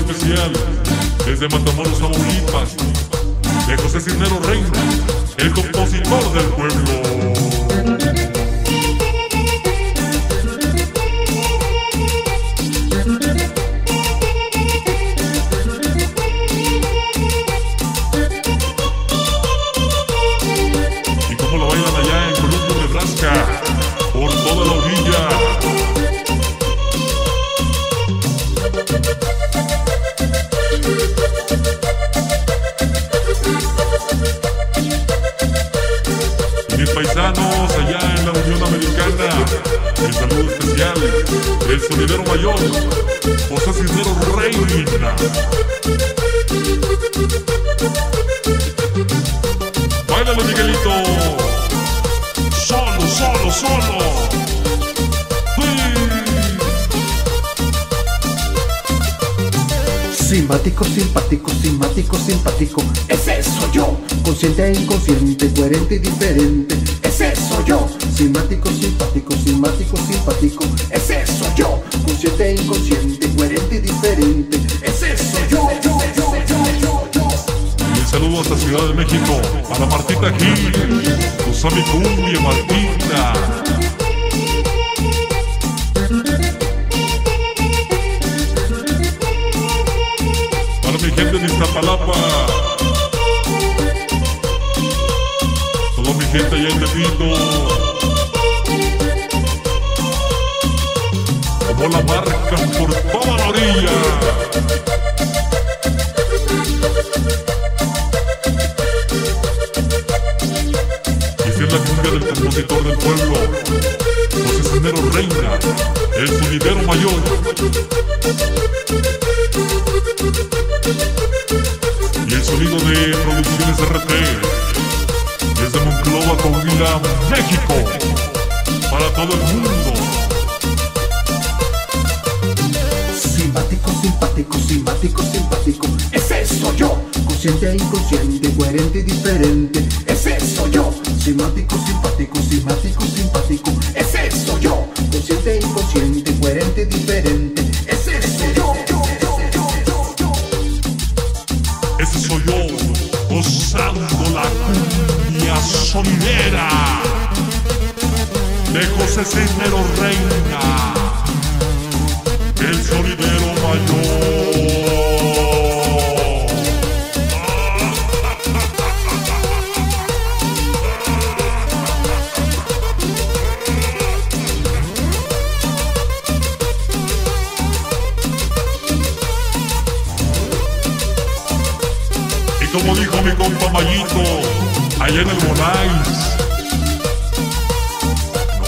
especial desde Matamoros, Tamaulipas, de José Cisnero Reina, el compositor del pueblo. Y cómo lo bailan allá en Columbus, Nebraska, por toda la orilla. Sonidero mayor, José Cisneros Reina. Báilalo, Miguelito. Solo, solo, solo. Sí. Simpático, simpático, simpático, simpático. Ese soy yo. Consciente e inconsciente, coherente y diferente. Ese soy yo. Simpático, simpático, simpático, simpático. Ese soy yo. Consciente e inconsciente, coherente y diferente. Ese soy yo. yo, yo, yo, yo, yo. Y un saludo hasta Ciudad de México para Martita Gil, Usami Cumbia, Martita. Gente allá en Tepito. Como la marcan por toda la orilla. Y si es la cumbia del compositor del pueblo, José Cisnero Reina, el sonidero mayor. Y el sonido de Producciones RT, Simpático, simpático, simpático, simpático. Ese soy yo. Consciente e inconsciente, coherente y diferente. Ese soy yo. Simpático, simpático, simpático, simpático. Ese soy yo. Consciente e inconsciente, coherente y diferente. Cisneros Reina, el sonidero mayor. Y como dijo mi compa Mayito, allá en el Bonais,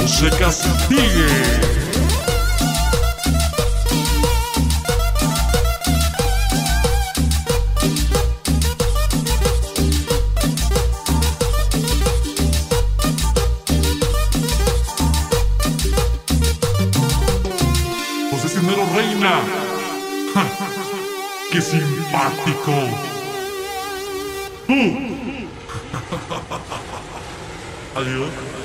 se castigue. Reina, qué simpático. Adiós.